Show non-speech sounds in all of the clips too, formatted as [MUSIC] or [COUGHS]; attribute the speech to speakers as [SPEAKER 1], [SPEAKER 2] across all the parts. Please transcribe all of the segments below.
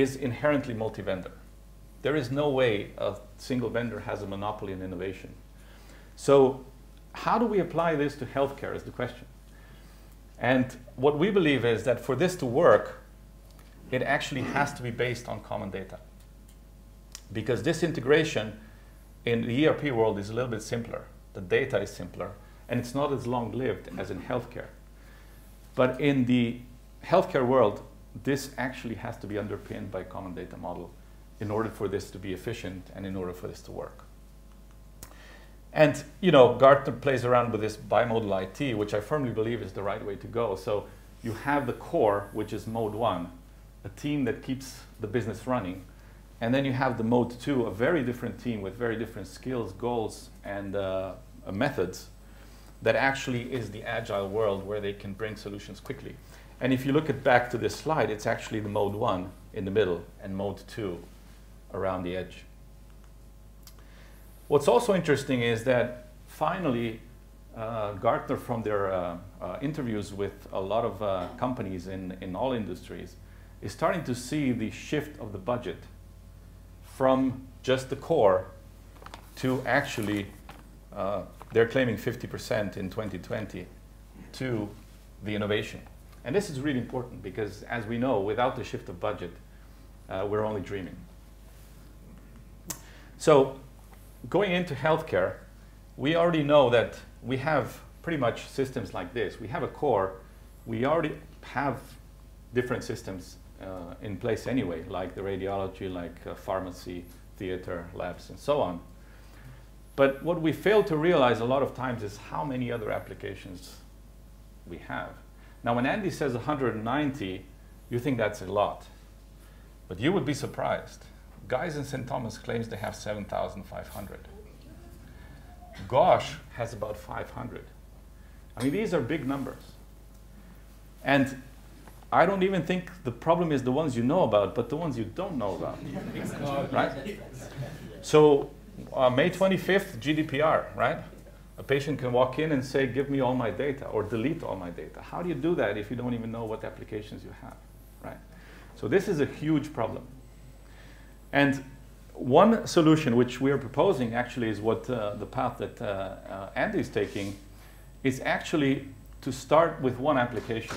[SPEAKER 1] is inherently multi-vendor. There is no way a single vendor has a monopoly in innovation. So how do we apply this to healthcare is the question. And what we believe is that for this to work, it actually has to be based on common data. Because this integration in the ERP world is a little bit simpler. The data is simpler, and it's not as long-lived as in healthcare. But in the healthcare world, this actually has to be underpinned by a common data model in order for this to be efficient and in order for this to work. And you know, Gartner plays around with this bimodal IT, which I firmly believe is the right way to go. So you have the core, which is mode one, a team that keeps the business running. And then you have the mode two, a very different team with very different skills, goals, and uh, methods that actually is the agile world where they can bring solutions quickly. And if you look at back to this slide, it's actually the mode one in the middle and mode two around the edge. What's also interesting is that finally, uh, Gartner, from their uh, uh, interviews with a lot of uh, companies in, in all industries, is starting to see the shift of the budget from just the core to actually, uh, they're claiming 50% in 2020 to the innovation. And this is really important because, as we know, without the shift of budget, uh, we're only dreaming. So going into healthcare, we already know that we have pretty much systems like this. We have a core. We already have different systems uh, in place anyway, like the radiology, like uh, pharmacy, theater, labs, and so on. But what we fail to realize a lot of times is how many other applications we have. Now, when Andy says 190, you think that's a lot. But you would be surprised. Guy's in St. Thomas claims they have 7,500. Gosh has about 500. I mean, these are big numbers. And I don't even think the problem is the ones you know about, but the ones you don't know about. [LAUGHS] right? So, uh, May 25th, GDPR, right? A patient can walk in and say, give me all my data, or delete all my data. How do you do that if you don't even know what applications you have, right? So this is a huge problem. And one solution which we are proposing actually is what uh, the path that uh, uh, Andy is taking is actually to start with one application.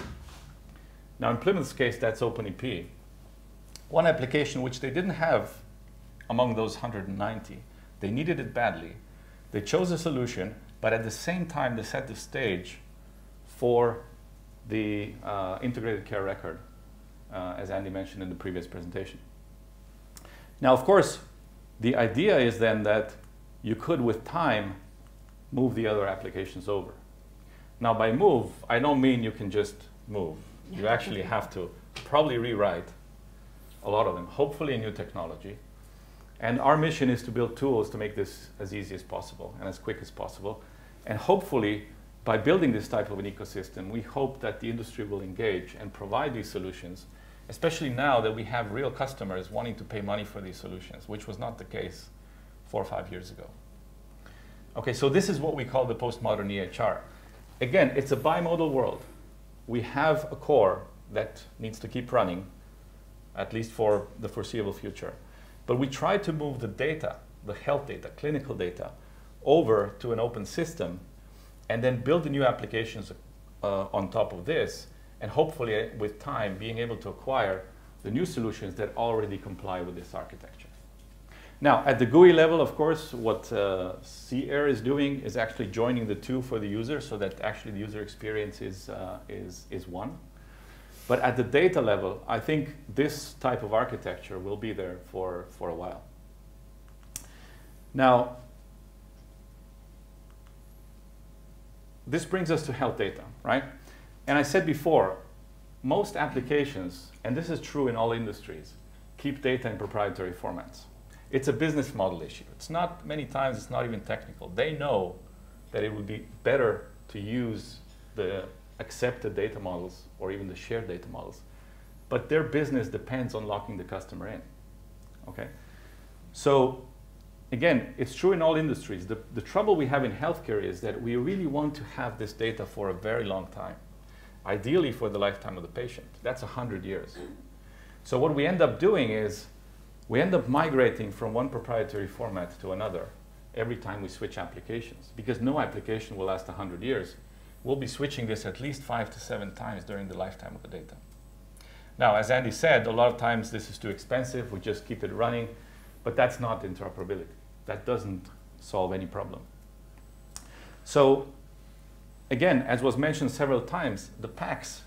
[SPEAKER 1] Now in Plymouth's case, that's OpenEP. One application which they didn't have among those 190. They needed it badly. They chose a solution, but at the same time they set the stage for the uh, integrated care record, uh, as Andy mentioned in the previous presentation. Now, of course, the idea is then that you could, with time, move the other applications over. Now, by move, I don't mean you can just move. You [LAUGHS] actually have to probably rewrite a lot of them, hopefully in new technology. And our mission is to build tools to make this as easy as possible and as quick as possible. And hopefully, by building this type of an ecosystem, we hope that the industry will engage and provide these solutions especially now that we have real customers wanting to pay money for these solutions, which was not the case four or five years ago. Okay, so this is what we call the postmodern EHR. Again, it's a bimodal world. We have a core that needs to keep running, at least for the foreseeable future. But we try to move the data, the health data, clinical data, over to an open system and then build the new applications uh, on top of this and hopefully uh, with time being able to acquire the new solutions that already comply with this architecture. Now, at the GUI level, of course, what uh, CAIR is doing is actually joining the two for the user so that actually the user experience is, uh, is, is one. But at the data level, I think this type of architecture will be there for, for a while. Now, this brings us to health data, right? And I said before, most applications, and this is true in all industries, keep data in proprietary formats. It's a business model issue. It's not, many times, it's not even technical. They know that it would be better to use the accepted data models or even the shared data models. But their business depends on locking the customer in. Okay? So again, it's true in all industries. The, the trouble we have in healthcare is that we really want to have this data for a very long time ideally for the lifetime of the patient. That's 100 years. So what we end up doing is we end up migrating from one proprietary format to another every time we switch applications because no application will last 100 years. We'll be switching this at least five to seven times during the lifetime of the data. Now, as Andy said, a lot of times this is too expensive. We just keep it running. But that's not interoperability. That doesn't solve any problem. So again, as was mentioned several times, the PACS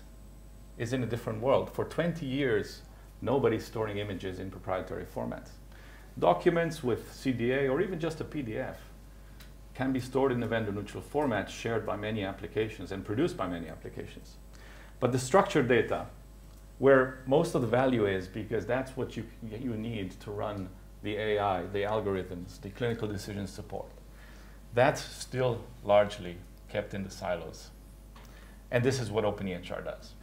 [SPEAKER 1] is in a different world. For 20 years, nobody's storing images in proprietary formats. Documents with CDA or even just a PDF can be stored in a vendor-neutral format shared by many applications and produced by many applications. But the structured data, where most of the value is because that's what you, you need to run the AI, the algorithms, the clinical decision support, that's still largely kept in the silos. And this is what OpenEHR does.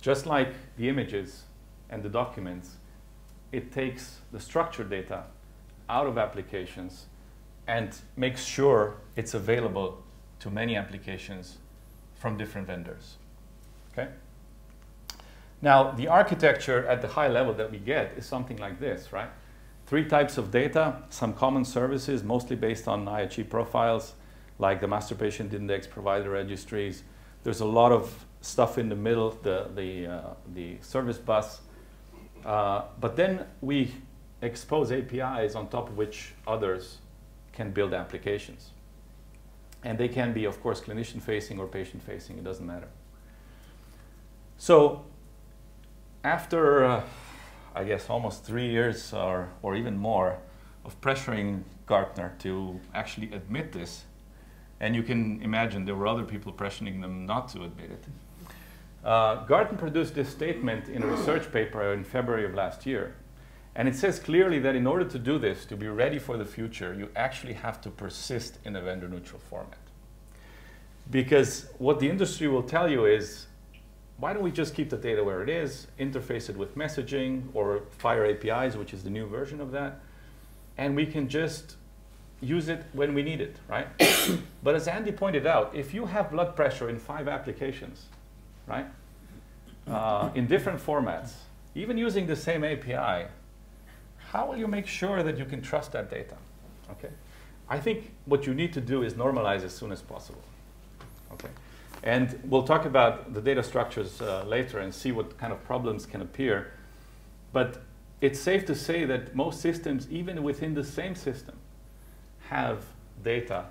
[SPEAKER 1] Just like the images and the documents, it takes the structured data out of applications and makes sure it's available to many applications from different vendors. Okay? Now, the architecture at the high level that we get is something like this, right? Three types of data, some common services, mostly based on IHE profiles, like the master patient index, provider registries. There's a lot of stuff in the middle, the, the, uh, the service bus, uh, but then we expose APIs on top of which others can build applications. And they can be, of course, clinician facing or patient facing, it doesn't matter. So after, uh, I guess, almost three years or, or even more of pressuring Gartner to actually admit this, and you can imagine there were other people pressuring them not to admit it, uh, Gartner produced this statement in a research paper in February of last year. And it says clearly that in order to do this, to be ready for the future, you actually have to persist in a vendor neutral format. Because what the industry will tell you is, why don't we just keep the data where it is, interface it with messaging or FHIR APIs, which is the new version of that, and we can just use it when we need it, right? [COUGHS] but as Andy pointed out, if you have blood pressure in five applications, right? Uh, in different formats, even using the same API, how will you make sure that you can trust that data? Okay, I think what you need to do is normalize as soon as possible. Okay, and we'll talk about the data structures uh, later and see what kind of problems can appear. But it's safe to say that most systems, even within the same system, have data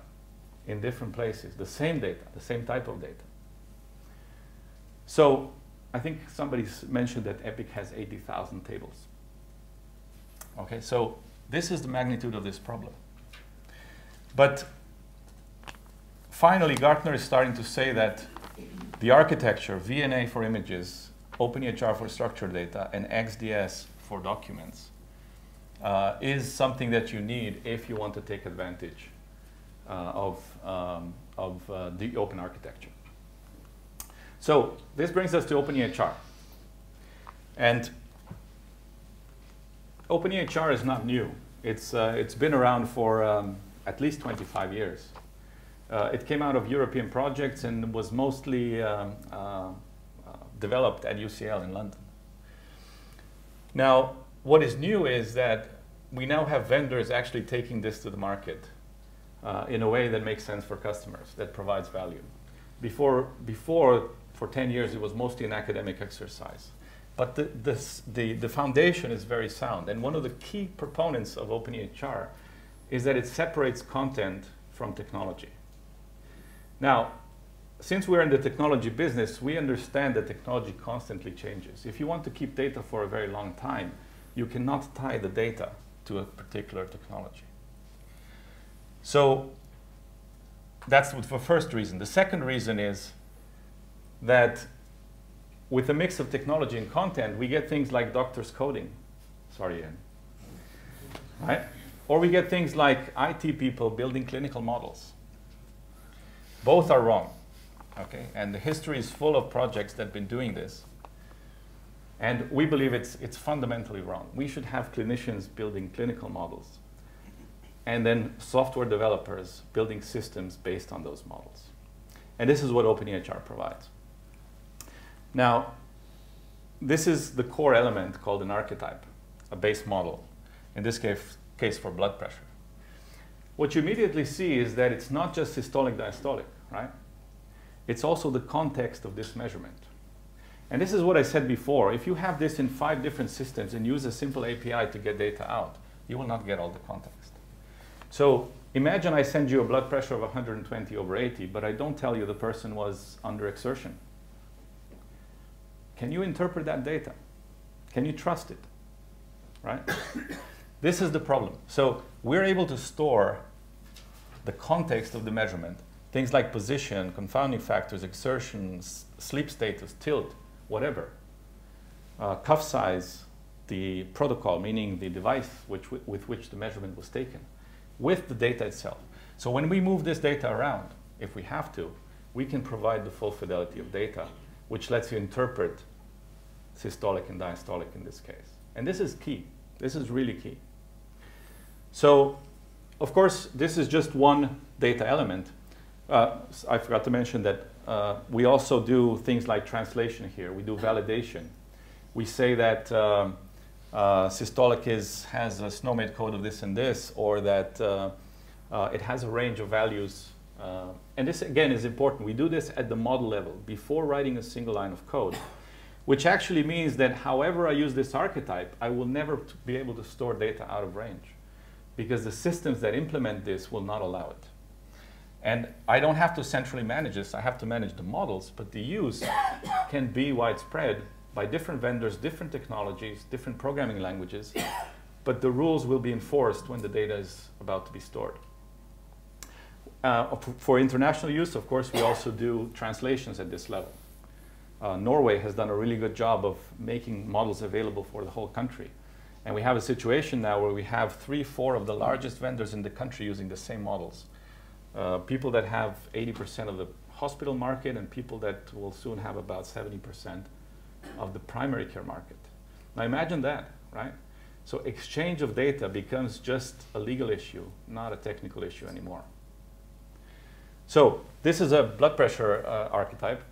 [SPEAKER 1] in different places, the same data, the same type of data. So I think somebody mentioned that Epic has 80,000 tables. Okay, so this is the magnitude of this problem. But finally, Gartner is starting to say that the architecture, VNA for images, OpenEHR for structured data, and XDS for documents uh, is something that you need if you want to take advantage uh, of, um, of uh, the open architecture. So this brings us to OpenEHR. And OpenEHR is not new. It's, uh, it's been around for um, at least 25 years. Uh, it came out of European projects and was mostly um, uh, uh developed at UCL in London. Now, what is new is that we now have vendors actually taking this to the market uh, in a way that makes sense for customers, that provides value. Before, before for 10 years, it was mostly an academic exercise. But the, this, the, the foundation is very sound. And one of the key proponents of OpenEHR is that it separates content from technology. Now, since we're in the technology business, we understand that technology constantly changes. If you want to keep data for a very long time, you cannot tie the data to a particular technology. So that's the first reason. The second reason is that with a mix of technology and content, we get things like doctors coding. Sorry, Ian. Right? Or we get things like IT people building clinical models. Both are wrong. Okay? And the history is full of projects that have been doing this. And we believe it's, it's fundamentally wrong. We should have clinicians building clinical models and then software developers building systems based on those models. And this is what OpenEHR provides. Now, this is the core element called an archetype, a base model, in this case, case for blood pressure. What you immediately see is that it's not just systolic diastolic, right? It's also the context of this measurement. And this is what I said before. If you have this in five different systems and use a simple API to get data out, you will not get all the context. So imagine I send you a blood pressure of 120 over 80, but I don't tell you the person was under exertion. Can you interpret that data? Can you trust it? Right? this is the problem. So we're able to store the context of the measurement, things like position, confounding factors, exertion, sleep status, tilt, whatever. Uh, cuff size, the protocol, meaning the device which, with which the measurement was taken, with the data itself. So when we move this data around, if we have to, we can provide the full fidelity of data, which lets you interpret systolic and diastolic in this case. And this is key. This is really key. So, of course, this is just one data element. Uh, I forgot to mention that uh, we also do things like translation here. We do validation. We say that um, uh, systolic is, has a SNOMED code of this and this, or that uh, uh, it has a range of values. Uh, and this, again, is important. We do this at the model level before writing a single line of code, which actually means that however I use this archetype, I will never be able to store data out of range because the systems that implement this will not allow it. And I don't have to centrally manage this, I have to manage the models, but the use [COUGHS] can be widespread by different vendors, different technologies, different programming languages, [COUGHS] but the rules will be enforced when the data is about to be stored. Uh, for international use, of course, we also do translations at this level. Uh, Norway has done a really good job of making models available for the whole country. And we have a situation now where we have three, four of the largest vendors in the country using the same models. Uh, people that have 80% of the hospital market and people that will soon have about 70% of the primary care market. Now imagine that, right? So exchange of data becomes just a legal issue, not a technical issue anymore. So this is a blood pressure uh, archetype.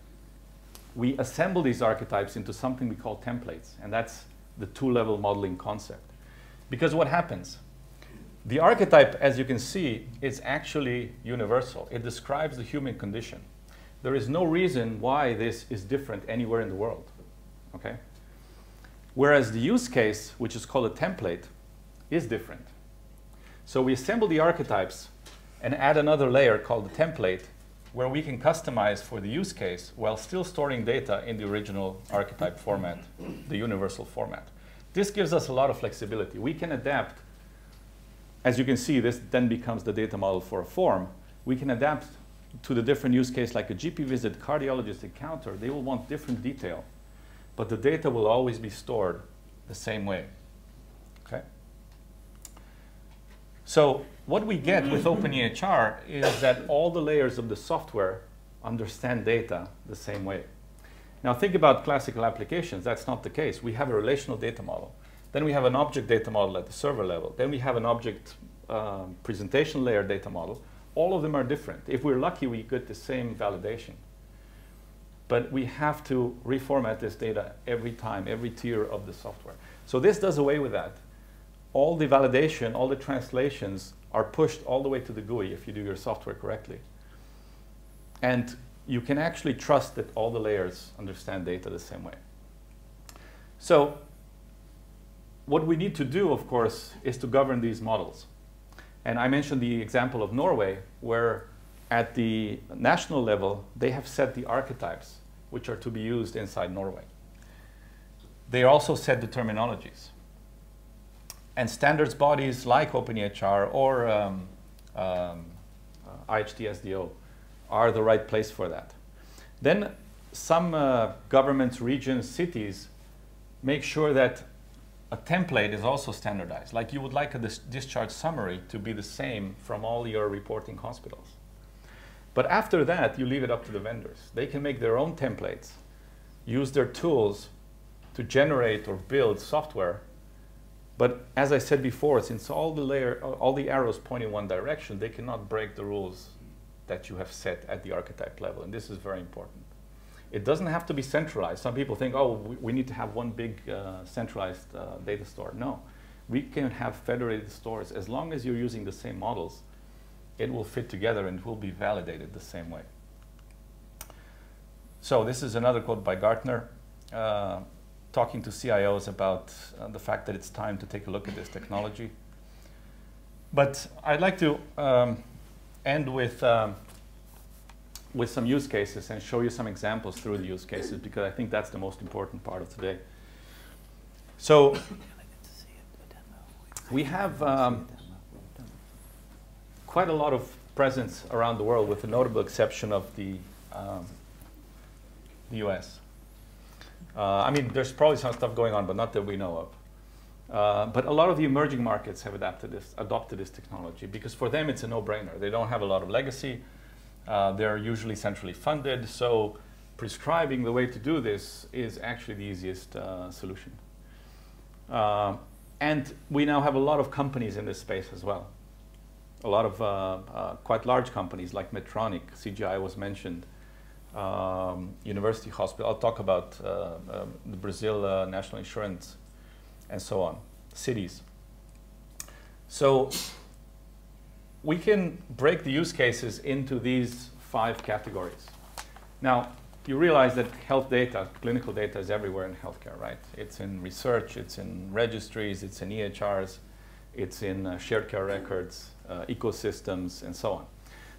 [SPEAKER 1] We assemble these archetypes into something we call templates, and that's the two-level modeling concept. Because what happens? The archetype, as you can see, is actually universal. It describes the human condition. There is no reason why this is different anywhere in the world. Okay? Whereas the use case, which is called a template, is different. So we assemble the archetypes and add another layer called the template where we can customize for the use case while still storing data in the original archetype format, the universal format. This gives us a lot of flexibility. We can adapt, as you can see, this then becomes the data model for a form. We can adapt to the different use case like a GP visit, cardiologist encounter. They will want different detail, but the data will always be stored the same way. Okay? So what we get with OpenEHR is that all the layers of the software understand data the same way. Now think about classical applications. That's not the case. We have a relational data model. Then we have an object data model at the server level. Then we have an object um, presentation layer data model. All of them are different. If we're lucky, we get the same validation. But we have to reformat this data every time, every tier of the software. So this does away with that. All the validation, all the translations are pushed all the way to the GUI if you do your software correctly. And you can actually trust that all the layers understand data the same way. So what we need to do, of course, is to govern these models. And I mentioned the example of Norway, where at the national level, they have set the archetypes which are to be used inside Norway. They also set the terminologies. And standards bodies like OpenEHR or um, um, uh, are the right place for that. Then some uh, governments, regions, cities make sure that a template is also standardized. Like you would like a dis discharge summary to be the same from all your reporting hospitals. But after that, you leave it up to the vendors. They can make their own templates, use their tools to generate or build software but as I said before, since all the layer, all the arrows point in one direction, they cannot break the rules that you have set at the archetype level, and this is very important. It doesn't have to be centralized. Some people think, oh, we, we need to have one big uh, centralized uh, data store. No, we can have federated stores as long as you're using the same models. It will fit together and will be validated the same way. So this is another quote by Gartner, uh, talking to CIOs about uh, the fact that it's time to take a look at this technology. But I'd like to um, end with um, with some use cases and show you some examples through the use cases because I think that's the most important part of today. So we have um, quite a lot of presence around the world with the notable exception of the, um, the US. Uh, I mean, there's probably some stuff going on, but not that we know of. Uh, but a lot of the emerging markets have adapted this, adopted this technology because for them it's a no-brainer. They don't have a lot of legacy. Uh, they're usually centrally funded, so prescribing the way to do this is actually the easiest uh, solution. Uh, and we now have a lot of companies in this space as well. A lot of uh, uh, quite large companies like Medtronic, CGI was mentioned, um, University Hospital. I'll talk about um, the Brazil National Insurance and so on, cities. So we can break the use cases into these five categories. Now, you realize that health data, clinical data is everywhere in healthcare, right? It's in research, it's in registries, it's in EHRs, it's in uh, shared care records, uh, ecosystems, and so on.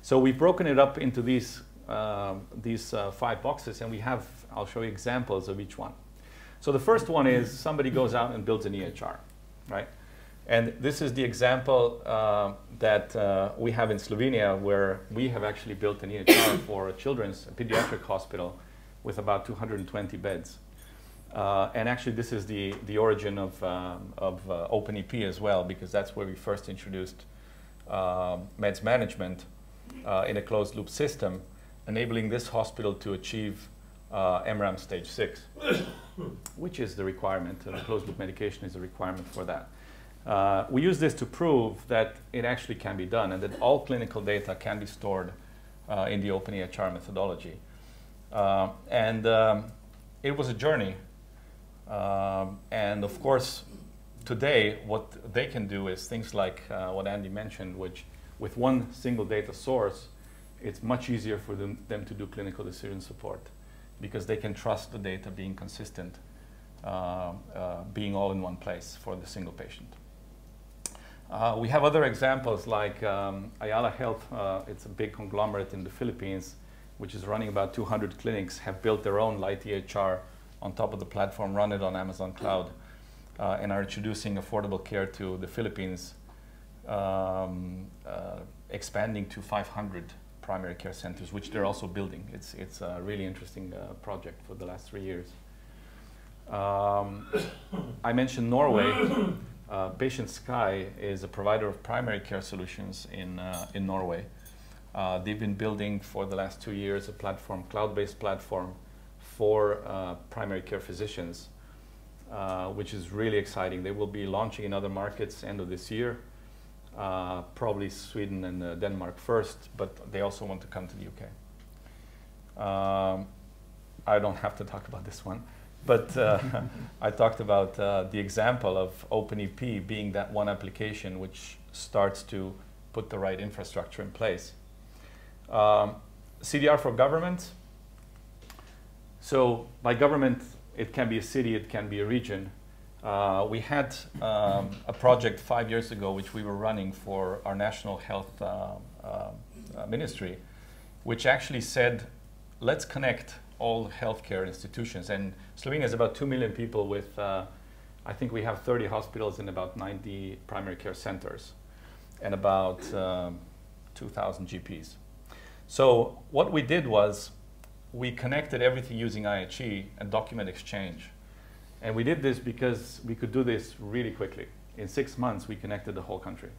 [SPEAKER 1] So we've broken it up into these, uh, these uh, five boxes, and we have, I'll show you examples of each one. So the first one is somebody goes out and builds an EHR, right? And this is the example uh, that uh, we have in Slovenia, where we have actually built an EHR [COUGHS] for a children's a pediatric hospital with about 220 beds. Uh, and actually, this is the, the origin of, um, of uh, OpenEP as well, because that's where we first introduced uh, meds management in a closed loop system, enabling this hospital to achieve EMRAM stage 6, [COUGHS] which is the requirement. closed loop medication is a requirement for that. Uh, we use this to prove that it actually can be done and that all clinical data can be stored uh, in the OpenEHR methodology. Uh, and um, it was a journey. Um, and of course, today, what they can do is things like uh, what Andy mentioned, which with one single data source, it's much easier for them, them to do clinical decision support because they can trust the data being consistent, uh, uh, being all in one place for the single patient. Uh, we have other examples like um, Ayala Health, uh, it's a big conglomerate in the Philippines, which is running about 200 clinics, have built their own light EHR on top of the platform, run it on Amazon Cloud, uh, and are introducing affordable care to the Philippines, um, uh, expanding to 500 primary care centers, which they're also building. It's, it's a really interesting uh, project for the last three years. Um, [COUGHS] I mentioned Norway. [COUGHS] Uh, Patient Sky is a provider of primary care solutions in, uh, in Norway. Uh, they've been building for the last two years a platform, cloud-based platform for uh, primary care physicians, uh, which is really exciting. They will be launching in other markets end of this year, uh, probably Sweden and Denmark first, but they also want to come to the UK. Um, I don't have to talk about this one. But uh, [LAUGHS] I talked about uh, the example of OpenEP being that one application which starts to put the right infrastructure in place. Um, CDR for government. So by government, it can be a city, it can be a region. Uh, we had um, a project five years ago which we were running for our national health uh, uh, ministry, which actually said, let's connect all healthcare institutions. And Slovenia is about 2 million people with, uh, I think we have 30 hospitals and about 90 primary care centers and about um, 2,000 GPs. So what we did was we connected everything using IHE and document exchange. And we did this because we could do this really quickly. In six months, we connected the whole country.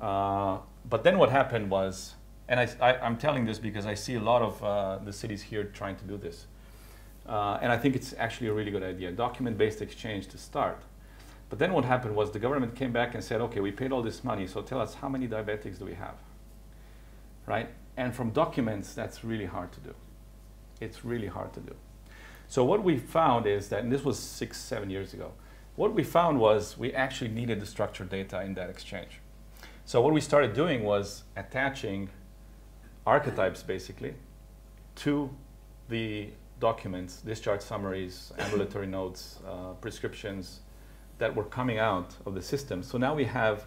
[SPEAKER 1] Uh, but then what happened was and I, am telling this because I see a lot of uh, the cities here trying to do this. Uh, and I think it's actually a really good idea. Document-based exchange to start. But then what happened was the government came back and said, okay, we paid all this money, so tell us how many diabetics do we have? Right? And from documents, that's really hard to do. It's really hard to do. So what we found is that, and this was six, seven years ago, what we found was we actually needed the structured data in that exchange. So what we started doing was attaching archetypes, basically, to the documents, discharge summaries, [LAUGHS] ambulatory notes, uh, prescriptions that were coming out of the system. So now we have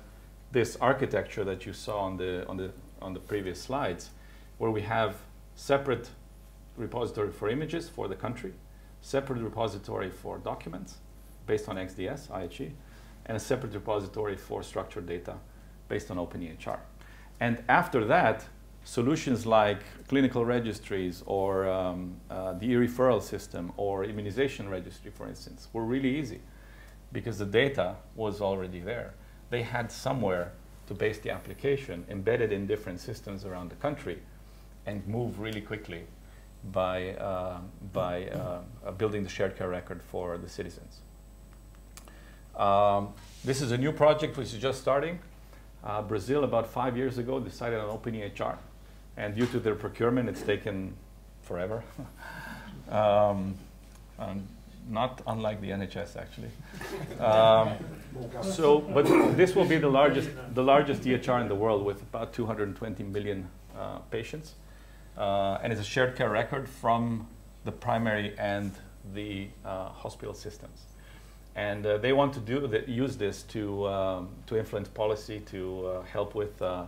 [SPEAKER 1] this architecture that you saw on the, on the, on the previous slides, where we have separate repository for images for the country, separate repository for documents based on XDS, IHE, and a separate repository for structured data based on OpenEHR. And after that, solutions like clinical registries or um, uh, the e-referral system or immunization registry, for instance, were really easy because the data was already there. They had somewhere to base the application embedded in different systems around the country and move really quickly by, uh, by uh, building the shared care record for the citizens. Um, this is a new project which is just starting. Uh, Brazil, about five years ago, decided on OpenEHR and due to their procurement, it's taken forever. [LAUGHS] um, not unlike the NHS, actually. Um, so, but this will be the largest, the largest EHR in the world with about 220 million uh, patients, uh, and it's a shared care record from the primary and the uh, hospital systems. And uh, they want to do use this to um, to influence policy, to uh, help with uh,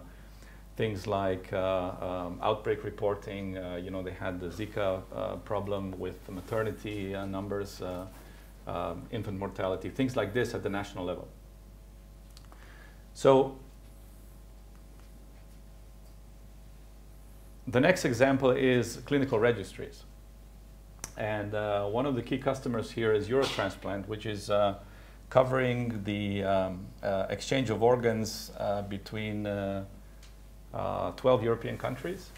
[SPEAKER 1] things like um, outbreak reporting. You know, they had the Zika problem with maternity numbers, um, infant mortality, things like this at the national level. So the next example is clinical registries. And uh, one of the key customers here is Eurotransplant, which is covering the um, exchange of organs between uh, 12 European countries,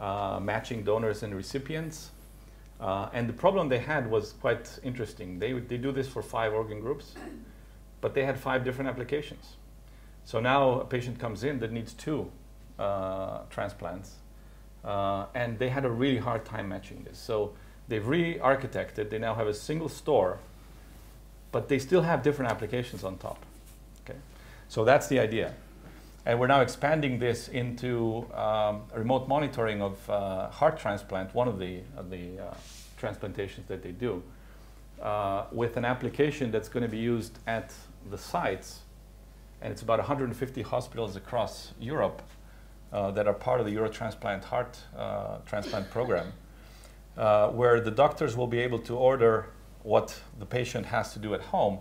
[SPEAKER 1] uh, matching donors and recipients. Uh, and the problem they had was quite interesting. They, they do this for five organ groups, but they had five different applications. So now a patient comes in that needs two transplants, and they had a really hard time matching this. So they've re-architected. They now have a single store, but they still have different applications on top. Okay, so that's the idea. And we're now expanding this into um, remote monitoring of uh, heart transplant, one of the, uh, the uh, transplantations that they do, uh, with an application that's going to be used at the sites. And it's about 150 hospitals across Europe uh, that are part of the Eurotransplant heart uh, transplant program, where the doctors will be able to order what the patient has to do at home,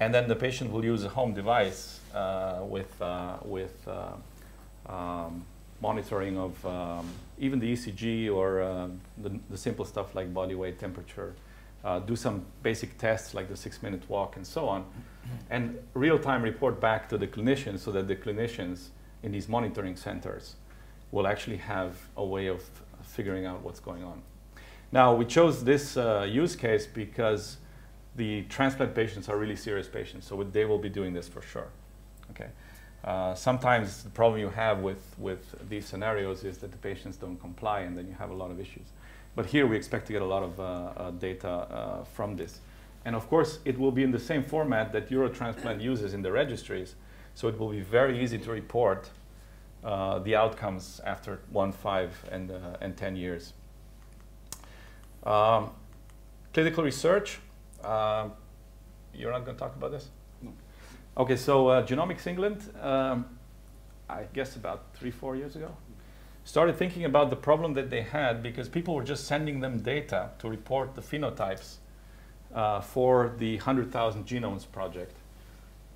[SPEAKER 1] and then the patient will use a home device uh, with, uh, with uh, um, monitoring of um, even the ECG or the, the, simple stuff like body weight, temperature, do some basic tests like the six minute walk and so on, and real time report back to the clinicians so that the clinicians in these monitoring centers will actually have a way of figuring out what's going on. Now, we chose this uh, use case because the transplant patients are really serious patients, so they will be doing this for sure. Okay. Uh, sometimes the problem you have with, with these scenarios is that the patients don't comply and then you have a lot of issues. But here we expect to get a lot of uh, uh, data uh, from this. And of course, it will be in the same format that Eurotransplant uses in the registries, so it will be very easy to report uh, the outcomes after one, five, and, uh, and 10 years. Um, clinical research, you're not going to talk about this? Okay, so uh, Genomics England, um, I guess about three, four years ago, started thinking about the problem that they had because people were just sending them data to report the phenotypes uh, for the 100,000 Genomes project.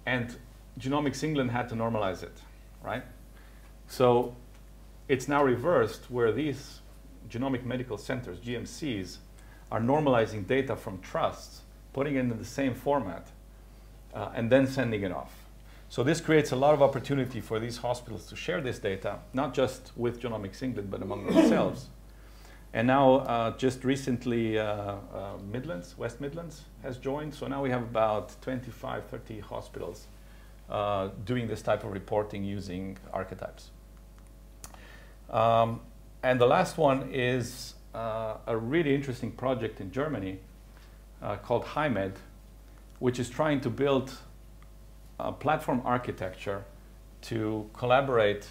[SPEAKER 1] And Genomics England had to normalize it, right? So it's now reversed where these genomic medical centers, GMCs, are normalizing data from trusts, putting it in the same format, uh, and then sending it off. So this creates a lot of opportunity for these hospitals to share this data, not just with Genomics England, but among themselves. [COUGHS] And now, uh, just recently, uh, uh, Midlands, West Midlands has joined. So now we have about 25, 30 hospitals uh, doing this type of reporting using archetypes. Um, and the last one is uh, a really interesting project in Germany uh, called HiGHmed, which is trying to build a platform architecture to collaborate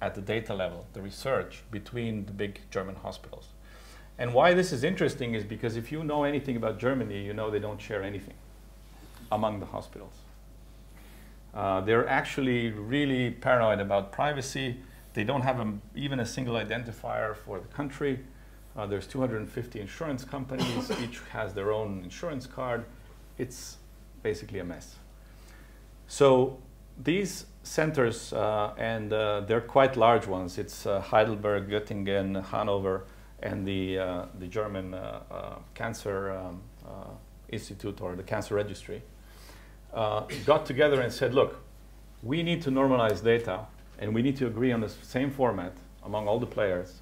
[SPEAKER 1] at the data level, the research between the big German hospitals. And why this is interesting is because if you know anything about Germany, you know they don't share anything among the hospitals. Uh, they're actually really paranoid about privacy. They don't have a, even a single identifier for the country. Uh, there's 250 insurance companies. [LAUGHS] Each has their own insurance card. It's basically a mess. So these centers, uh, and uh, they're quite large ones. It's uh, Heidelberg, Göttingen, Hanover, and the, uh, the German Cancer um, Institute or the Cancer Registry. Got together and said, look, we need to normalize data and we need to agree on the same format among all the players,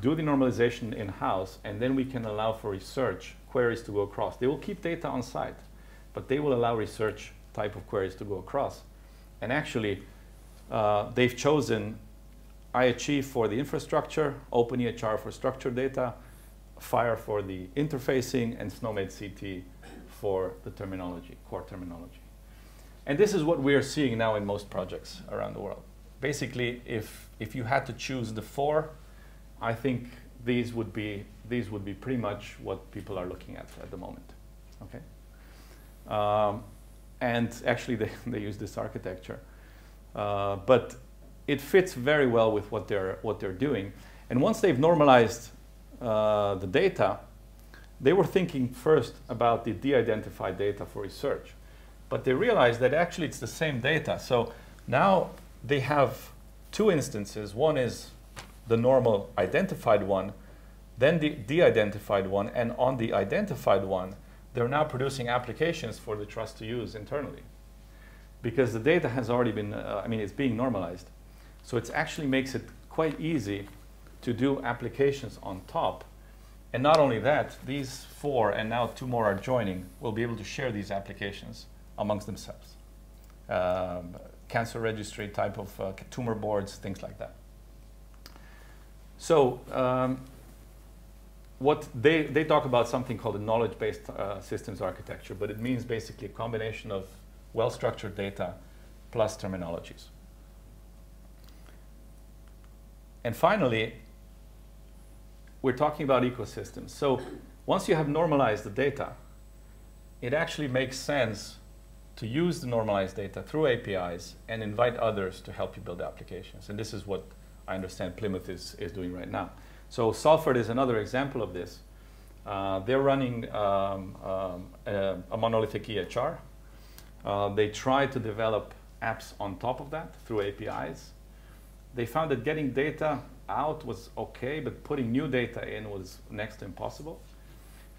[SPEAKER 1] do the normalization in-house, and then we can allow for research queries to go across. They will keep data on site, but they will allow research type of queries to go across. And actually, uh, they've chosen IHE for the infrastructure, OpenEHR for structured data, FHIR for the interfacing, and SNOMED CT for the terminology, core terminology. And this is what we are seeing now in most projects around the world. Basically, if, if you had to choose the four, I think these would be, these would be pretty much what people are looking at at the moment. Okay? Um, and actually, [LAUGHS] they, they use this architecture. Uh, but it fits very well with what they're, what they're doing. And once they've normalized uh, the data, they were thinking first about the de-identified data for research but they realized that actually it's the same data. So now they have two instances. One is the normal identified one, then the de-identified one, and on the identified one, they're now producing applications for the trust to use internally. Because the data has already been, uh, I mean, it's being normalized. So it actually makes it quite easy to do applications on top. And not only that, these four, and now two more are joining, will be able to share these applications amongst themselves. Um, cancer registry type of uh, tumor boards, things like that. So um, what they, they talk about something called a knowledge-based uh, systems architecture, but it means basically a combination of well-structured data plus terminologies. And finally, we're talking about ecosystems. So once you have normalized the data, it actually makes sense to use the normalized data through APIs and invite others to help you build applications. And this is what I understand Plymouth is, is doing right now. So Salford is another example of this. Uh, they're running um, um, a, a, monolithic EHR. Uh, they tried to develop apps on top of that through APIs. They found that getting data out was okay, but putting new data in was next to impossible.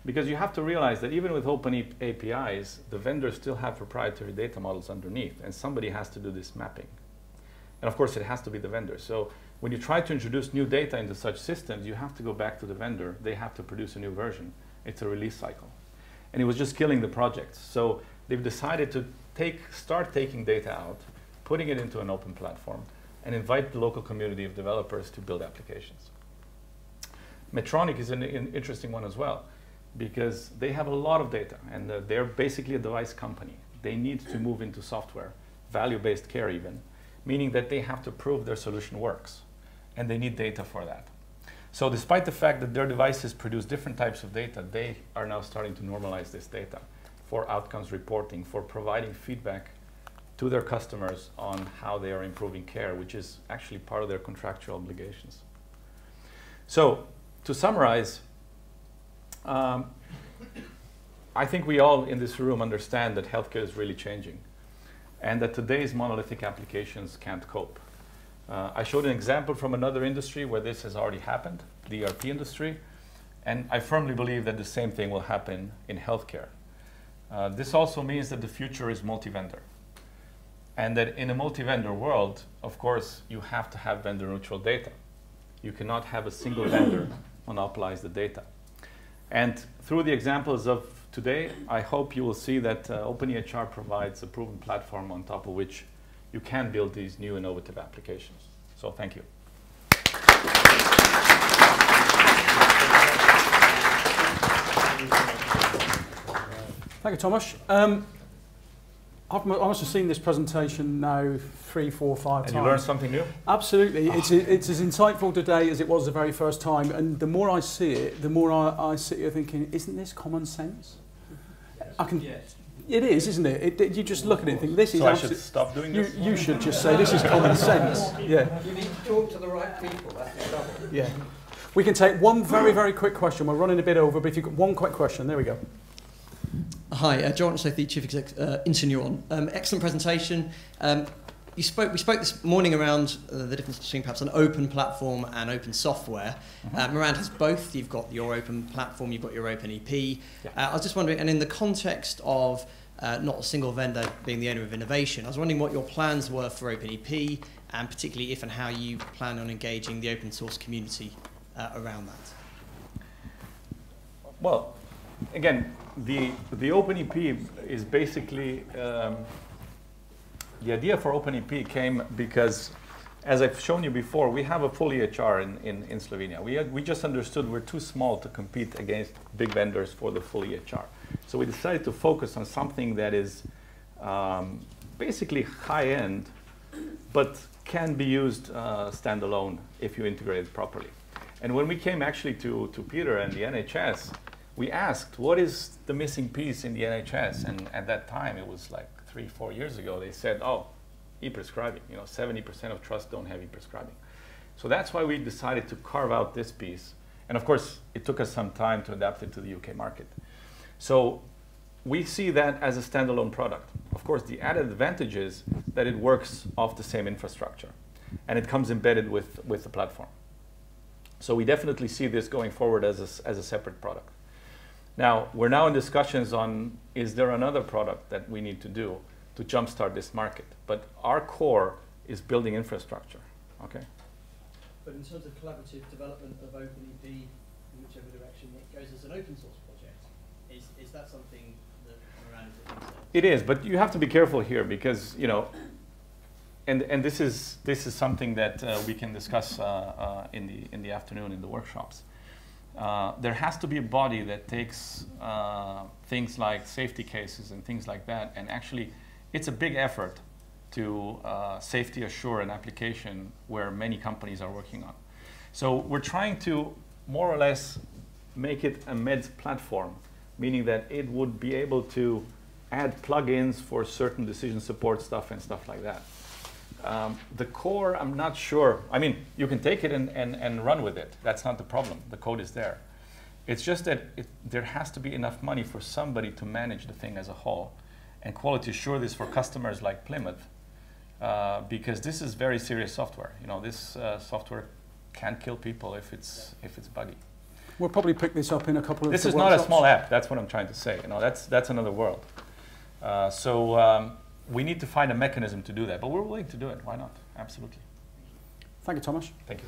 [SPEAKER 1] Because you have to realize that even with open APIs, the vendors still have proprietary data models underneath, and somebody has to do this mapping. And of course, it has to be the vendor. So when you try to introduce new data into such systems, you have to go back to the vendor. They have to produce a new version. It's a release cycle. And it was just killing the project. So they've decided to take, start taking data out, putting it into an open platform, and invite the local community of developers to build applications. Medtronic is an, an interesting one as well because they have a lot of data and uh, they're basically a device company. They need to move into software, value-based care even, meaning that they have to prove their solution works and they need data for that. So despite the fact that their devices produce different types of data, they are now starting to normalize this data for outcomes reporting, for providing feedback to their customers on how they are improving care, which is actually part of their contractual obligations. So to summarize, um, I think we all in this room understand that healthcare is really changing and that today's monolithic applications can't cope. Uh, I showed an example from another industry where this has already happened, the ERP industry, and I firmly believe that the same thing will happen in healthcare. Uh, this also means that the future is multi-vendor. And that in a multi-vendor world, of course, you have to have vendor-neutral data. You cannot have a single vendor [COUGHS] monopolize the data. And through the examples of today, I hope you will see that uh, OpenEHR provides a proven platform on top of which you can build these new innovative applications. So thank you.
[SPEAKER 2] Thank you, Thomas. Um, I've, almost seen this presentation now three, four, five
[SPEAKER 1] And
[SPEAKER 2] times.
[SPEAKER 1] And you learned something new?
[SPEAKER 2] Absolutely. It's, it's as insightful today as it was the very first time. And the more I see it, the more I, I sit here thinking, isn't this common sense? I can, It is, isn't it? It, it? You just look at it and think, this is
[SPEAKER 1] So I should stop doing
[SPEAKER 2] You,
[SPEAKER 1] this?
[SPEAKER 2] you should just say, this is common sense. Yeah,
[SPEAKER 3] You need to talk to the right people, that's the trouble.
[SPEAKER 2] yeah. We can take one very, very quick question. We're running a bit over, but if you've got one quick question, there we go.
[SPEAKER 4] Hi, uh, John Sothi, Chief Executive, uh. Um, excellent presentation. Um, you spoke, we spoke this morning around uh, the difference between perhaps an open platform and open software. Uh, Marand has both. You've got your open platform, you've got your open EP.
[SPEAKER 1] Yeah.
[SPEAKER 4] Uh, I was just wondering, and in the context of uh, not a single vendor being the owner of innovation, I was wondering what your plans were for Open EP, and particularly if and how you plan on engaging the open source community uh, around that.
[SPEAKER 1] Well, again, the, the OpenEP is basically, um, the idea for OpenEP came because, as I've shown you before, we have a full EHR in, in, in Slovenia. We, had, we just understood we're too small to compete against big vendors for the full EHR. So we decided to focus on something that is um, basically high-end, but can be used uh, standalone if you integrate it properly. And when we came actually to, to Peter and the NHS, we asked, what is the missing piece in the NHS? And at that time, it was like three, four years ago, they said, oh, e-prescribing. You know, 70% of trusts don't have e-prescribing. So that's why we decided to carve out this piece. And of course, it took us some time to adapt it to the UK market. So we see that as a standalone product. Of course, the added advantage is that it works off the same infrastructure and it comes embedded with, with the platform. So we definitely see this going forward as a, as a separate product. Now, we're now in discussions on is there another product that we need to do to jumpstart this market? But our core is building infrastructure, okay?
[SPEAKER 4] But in terms of collaborative development of OpenEP, in whichever direction it goes as an open source project, is, is that something that Marand is looking?
[SPEAKER 1] It is, but you have to be careful here because you know, and and this is this is something that uh, we can discuss uh, uh, in the in the afternoon in the workshops. Uh, there has to be a body that takes uh, things like safety cases and things like that, and actually, it's a big effort to uh, safety assure an application where many companies are working on. So we're trying to more or less make it a MEDS platform, meaning that it would be able to add plugins for certain decision support stuff and stuff like that. Um, the core, I'm not sure. I mean, you can take it and, and, and run with it. That's not the problem. The code is there. It's just that it, there has to be enough money for somebody to manage the thing as a whole and quality assure this for customers like Plymouth uh, because this is very serious software. You know, this uh, software can kill people if it's, if it's buggy.
[SPEAKER 2] We'll probably pick this up in a couple of
[SPEAKER 1] This is not a small app. That's what I'm trying to say. You know, that's that's another world. Uh, so um, we need to find a mechanism to do that. But we're willing to do it. Why not? Absolutely.
[SPEAKER 2] Thank you, Thomas.
[SPEAKER 1] Thank you.